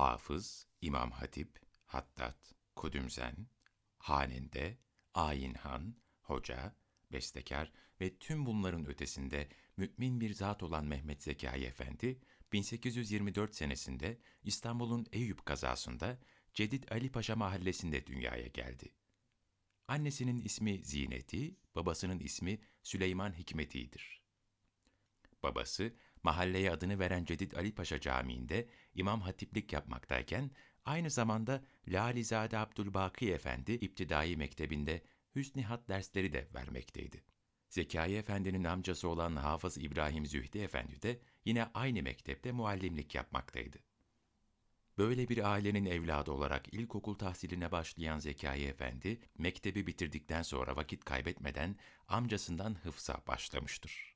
Hafız, İmam Hatip, Hattat, Kudümzen, Hanende, Ayinhan, Hoca, Bestekar ve tüm bunların ötesinde mümin bir zat olan Mehmet Zekai Efendi, 1824 senesinde İstanbul'un Eyüp kazasında Cedid Ali Paşa mahallesinde dünyaya geldi. Annesinin ismi Zineti, babasının ismi Süleyman Hikmeti'dir. Babası, mahalleye adını veren Cedid Ali Paşa Camii'nde imam hatiplik yapmaktayken, aynı zamanda Lalizade Abdülbaki Efendi İptidai Mektebi'nde hüsnihat dersleri de vermekteydi. Zekai Efendi'nin amcası olan Hafız İbrahim Zühdi Efendi de yine aynı mektepte muallimlik yapmaktaydı. Böyle bir ailenin evladı olarak ilkokul tahsiline başlayan Zekai Efendi, mektebi bitirdikten sonra vakit kaybetmeden amcasından hıfza başlamıştır.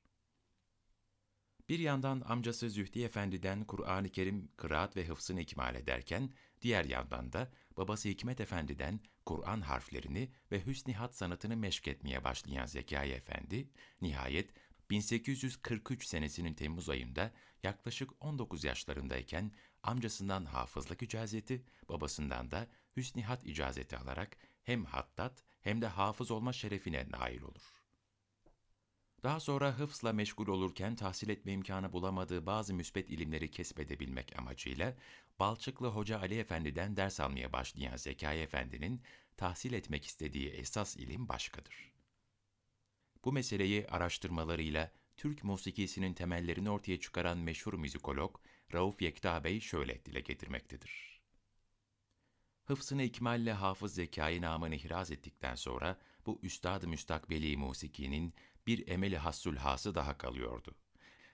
Bir yandan amcası Zühdi Efendi'den Kur'an-ı Kerim kıraat ve hıfzını ikmal ederken, diğer yandan da babası Hikmet Efendi'den Kur'an harflerini ve hüsnihat sanatını meşk etmeye başlayan Zekai Efendi, nihayet 1843 senesinin Temmuz ayında yaklaşık 19 yaşlarındayken amcasından hafızlık icazeti, babasından da hüsnihat icazeti alarak hem hattat hem de hafız olma şerefine nail olur. Daha sonra hıfzla meşgul olurken tahsil etme imkanı bulamadığı bazı müsbet ilimleri kesbedebilmek amacıyla Balçıklı Hoca Ali Efendi'den ders almaya başlayan Zekai Efendi'nin tahsil etmek istediği esas ilim başkadır. Bu meseleyi araştırmalarıyla Türk musikisinin temellerini ortaya çıkaran meşhur müzikolog Rauf Yekta Bey şöyle dile getirmektedir. Hıfzını ikmalle hafız zekayı namını ihraz ettikten sonra bu üstad-ı müstakbeli musikinin bir emeli hassulhası daha kalıyordu.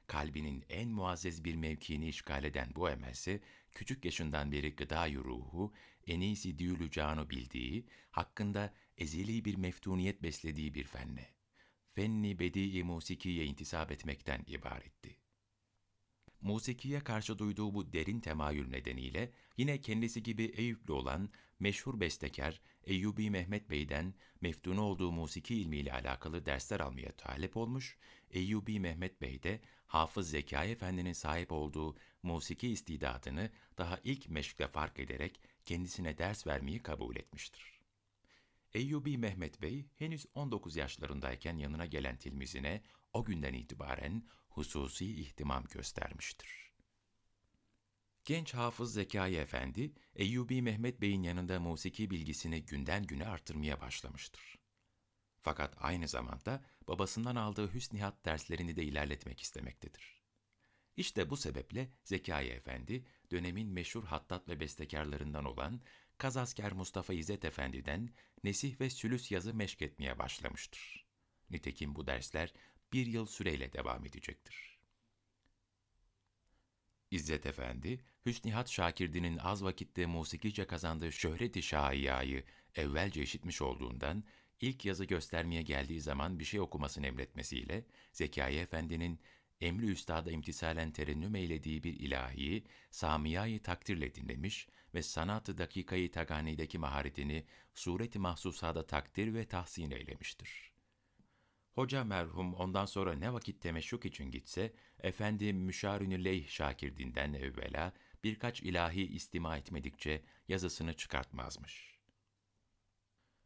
Kalbinin en muazzez bir mevkiini işgal eden bu emelse, küçük yaşından beri gıda ruhu, en iyisi düğülü canı bildiği, hakkında ezeli bir meftuniyet beslediği bir fenne. Fenni bedi-i musikiye intisap etmekten ibaretti. Musikiye karşı duyduğu bu derin temayül nedeniyle yine kendisi gibi Eyüplü olan meşhur bestekar Eyyubi Mehmet Bey'den meftunu olduğu musiki ilmiyle alakalı dersler almaya talep olmuş, Eyyubi Mehmet Bey de Hafız Zekai Efendi'nin sahip olduğu musiki istidadını daha ilk meşkle fark ederek kendisine ders vermeyi kabul etmiştir. Eyyubi Mehmet Bey henüz 19 yaşlarındayken yanına gelen tilmizine o günden itibaren hususi ihtimam göstermiştir. Genç hafız Zekai Efendi, Eyyubi Mehmet Bey'in yanında musiki bilgisini günden güne artırmaya başlamıştır. Fakat aynı zamanda babasından aldığı hüsnihat derslerini de ilerletmek istemektedir. İşte bu sebeple Zekai Efendi, dönemin meşhur hattat ve bestekarlarından olan Kazasker Mustafa İzzet Efendi'den nesih ve sülüs yazı meşk etmeye başlamıştır. Nitekim bu dersler bir yıl süreyle devam edecektir. İzzet Efendi, Hüsnihat Şakirdi'nin az vakitte musikice kazandığı şöhreti şaiyayı evvelce işitmiş olduğundan, ilk yazı göstermeye geldiği zaman bir şey okumasını emretmesiyle, Zekai Efendi'nin emri üstada imtisalen terennüm eylediği bir ilahiyi Samiyayı takdirle dinlemiş ve sanatı dakikayı taganideki maharetini sureti mahsusada takdir ve tahsin eylemiştir. Hoca merhum ondan sonra ne vakit temeşruk için gitse, efendi müşarünü leyh şakirdinden evvela birkaç ilahi istima etmedikçe yazısını çıkartmazmış.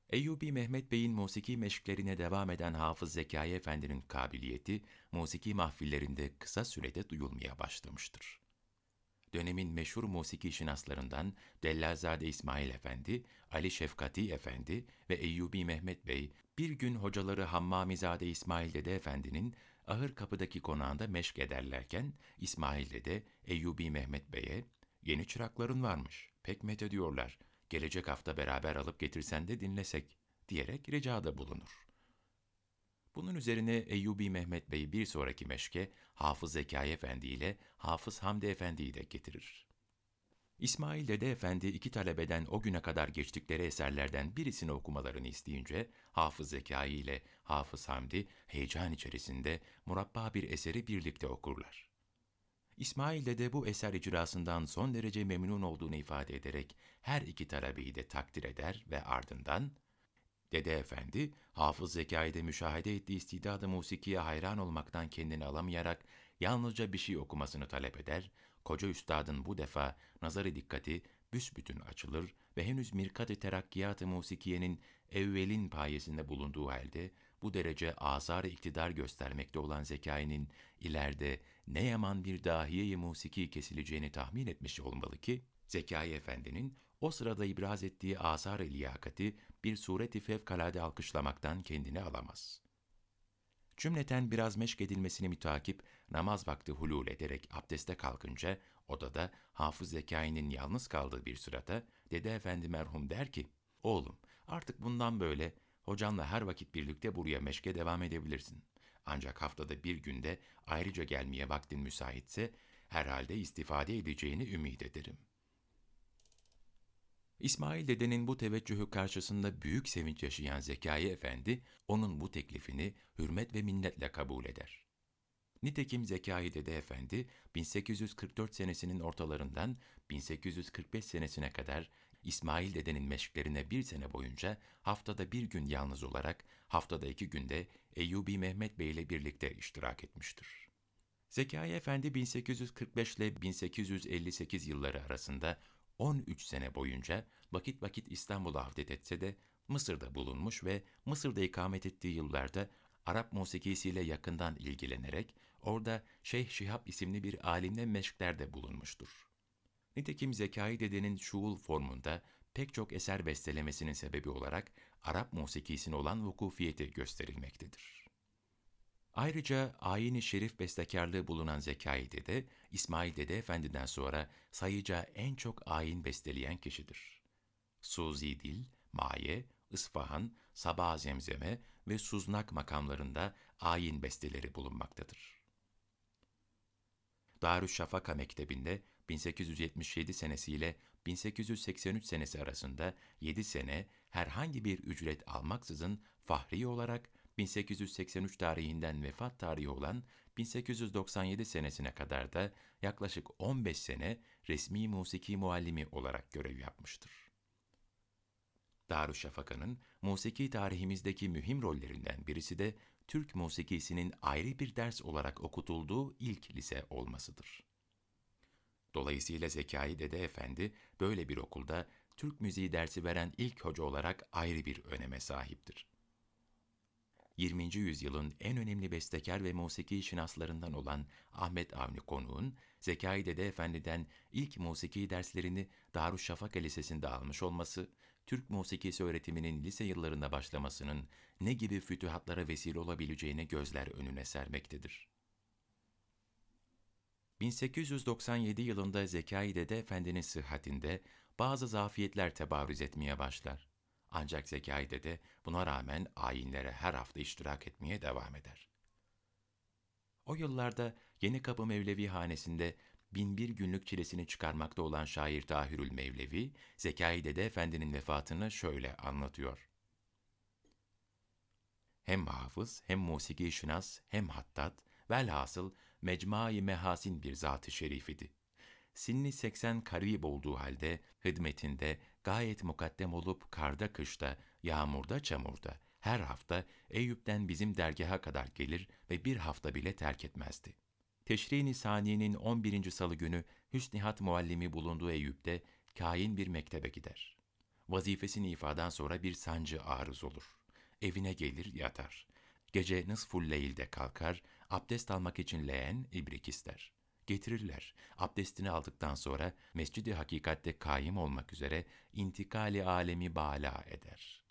Eyyubi Mehmet Bey'in musiki meşklerine devam eden Hafız Zekai Efendi'nin kabiliyeti, musiki mahfillerinde kısa sürede duyulmaya başlamıştır. Dönemin meşhur musiki şinaslarından Dellazade İsmail Efendi, Ali Şefkati Efendi ve Eyyubi Mehmet Bey, bir gün hocaları Hammamizade İsmail Dede Efendi'nin ahır kapıdaki konağında meşk ederlerken, İsmail Dede, Eyyubi Mehmet Bey'e, ''Yeni çırakların varmış, pek met ediyorlar, gelecek hafta beraber alıp getirsen de dinlesek.'' diyerek ricada bulunur. Bunun üzerine Eyyubi Mehmet Bey bir sonraki meşke Hafız Zekai Efendi ile Hafız Hamdi Efendi'yi de getirir. İsmail Dede Efendi iki talebeden o güne kadar geçtikleri eserlerden birisini okumalarını isteyince Hafız Zekai ile Hafız Hamdi heyecan içerisinde murabba bir eseri birlikte okurlar. İsmail Dede bu eser icrasından son derece memnun olduğunu ifade ederek her iki talebeyi de takdir eder ve ardından Dede Efendi, Hafız Zekai'de müşahede ettiği istidadı musikiye hayran olmaktan kendini alamayarak yalnızca bir şey okumasını talep eder, koca üstadın bu defa nazarı dikkati büsbütün açılır ve henüz mirkat-ı terakkiyat-ı musikiyenin evvelin payesinde bulunduğu halde bu derece azar iktidar göstermekte olan Zekai'nin ileride ne yaman bir dahiye-i musiki kesileceğini tahmin etmiş olmalı ki, Zekai Efendi'nin o sırada ibraz ettiği asar-ı liyakati bir sureti fevkalade alkışlamaktan kendini alamaz. Cümleten biraz meşk edilmesini mütakip namaz vakti hulul ederek abdeste kalkınca odada Hafız Zekai'nin yalnız kaldığı bir sırada Dede Efendi merhum der ki, Oğlum artık bundan böyle hocanla her vakit birlikte buraya meşke devam edebilirsin. Ancak haftada bir günde ayrıca gelmeye vaktin müsaitse herhalde istifade edeceğini ümit ederim. İsmail dedenin bu teveccühü karşısında büyük sevinç yaşayan Zekai Efendi, onun bu teklifini hürmet ve minnetle kabul eder. Nitekim Zekai Dede Efendi, 1844 senesinin ortalarından 1845 senesine kadar İsmail dedenin meşklerine bir sene boyunca haftada bir gün yalnız olarak, haftada iki günde Eyyubi Mehmet Bey ile birlikte iştirak etmiştir. Zekai Efendi 1845 ile 1858 yılları arasında 13 sene boyunca vakit vakit İstanbul'a avdet etse de Mısır'da bulunmuş ve Mısır'da ikamet ettiği yıllarda Arap musikisiyle yakından ilgilenerek orada Şeyh Şihab isimli bir alimle meşklerde bulunmuştur. Nitekim Zekai Dede'nin şuul formunda pek çok eser bestelemesinin sebebi olarak Arap musikisine olan vukufiyeti gösterilmektedir. Ayrıca ayin-i şerif bestekarlığı bulunan Zekai Dede, İsmail Dede Efendi'den sonra sayıca en çok ayin besteleyen kişidir. Suzi Dil, Maye, Isfahan, Sabah Zemzeme ve Suznak makamlarında ayin besteleri bulunmaktadır. Darüşşafaka Mektebi'nde 1877 senesiyle 1883 senesi arasında 7 sene herhangi bir ücret almaksızın fahri olarak 1883 tarihinden vefat tarihi olan 1897 senesine kadar da yaklaşık 15 sene resmi musiki muallimi olarak görev yapmıştır. Darüşşafaka'nın musiki tarihimizdeki mühim rollerinden birisi de Türk musikisinin ayrı bir ders olarak okutulduğu ilk lise olmasıdır. Dolayısıyla Zekai Dede Efendi böyle bir okulda Türk müziği dersi veren ilk hoca olarak ayrı bir öneme sahiptir. 20. yüzyılın en önemli bestekar ve musiki şinaslarından olan Ahmet Avni Konuğ'un Zekai Dede Efendi'den ilk musiki derslerini Darüşşafaka Lisesi'nde almış olması, Türk musikisi öğretiminin lise yıllarında başlamasının ne gibi fütühatlara vesile olabileceğini gözler önüne sermektedir. 1897 yılında Zekai Dede Efendi'nin sıhhatinde bazı zafiyetler tebarüz etmeye başlar. Ancak Zekai Dede buna rağmen ayinlere her hafta iştirak etmeye devam eder. O yıllarda Yeni Kapı Mevlevi hanesinde binbir günlük çilesini çıkarmakta olan şair Tahirül Mevlevi, Zekai Dede Efendi'nin vefatını şöyle anlatıyor. Hem hafız, hem musiki şinas, hem hattat, velhasıl mecmai mehasin bir zat-ı şerif idi. Sinni 80 karib olduğu halde hizmetinde gayet mukaddem olup karda kışta, yağmurda çamurda her hafta Eyüp'ten bizim dergaha kadar gelir ve bir hafta bile terk etmezdi. Teşrin-i Saniye'nin 11. salı günü Hüsnihat muallimi bulunduğu Eyüp'te kain bir mektebe gider. Vazifesini ifadan sonra bir sancı arız olur. Evine gelir yatar. Gece nısful leylde kalkar, abdest almak için leğen, ibrik ister. Getirirler. Abdestini aldıktan sonra mescidi hakikatte kaim olmak üzere intikali alemi bala eder.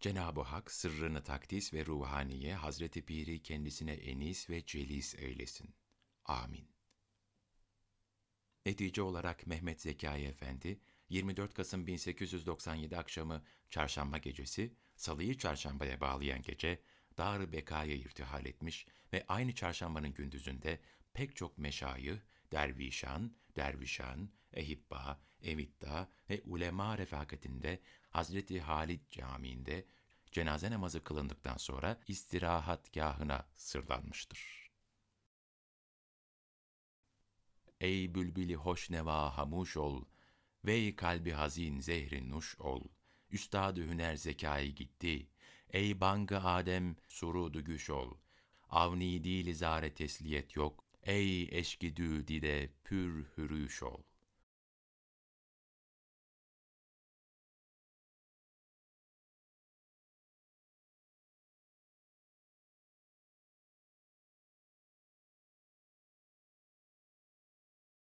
Cenab-ı Hak sırrını takdis ve ruhaniye Hazreti Pir'i kendisine enis ve celis eylesin. Amin. Netice olarak Mehmet Zekai Efendi, 24 Kasım 1897 akşamı çarşamba gecesi, salıyı çarşambaya bağlayan gece, Dar-ı Beka'ya irtihal etmiş ve aynı çarşambanın gündüzünde pek çok meşayih, dervişan, dervişan, ehibba, evitta ve ulema refakatinde Hazreti Halid Camii'nde cenaze namazı kılındıktan sonra istirahatgahına sırlanmıştır. Ey bülbili hoş neva hamuş ol, vey kalbi hazin zehri nuş ol. Üstad-ı hüner zekayı gitti, Ey bangı Adem, surudu güç ol. Avni dil zare tesliyet yok. Ey eşkidü dide pür hürüş ol.